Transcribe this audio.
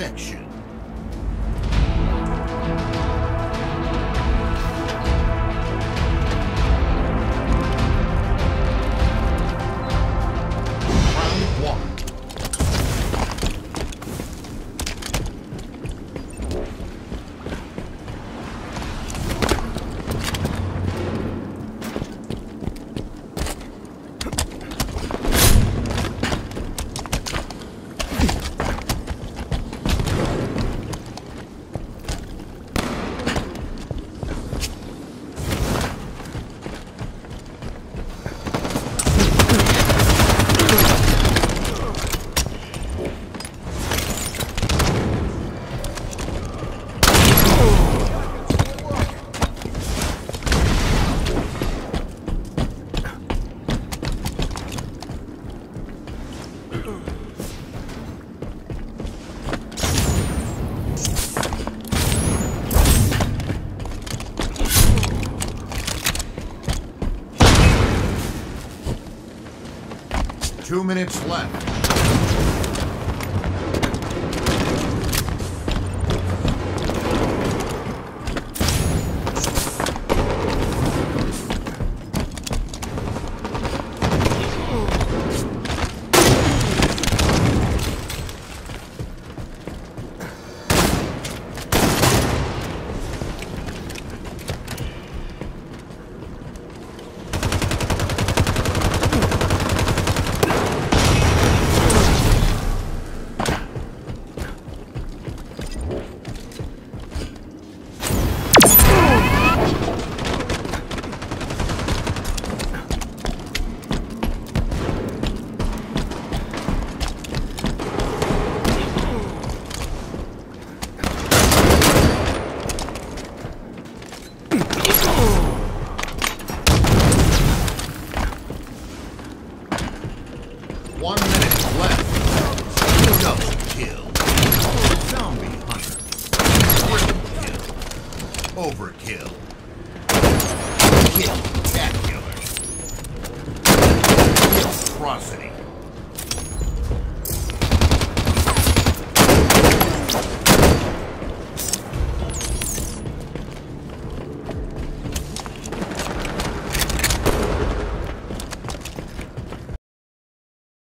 perfection. Two minutes left. Kill. Overkill. Kill. Spectacular. Atrocity.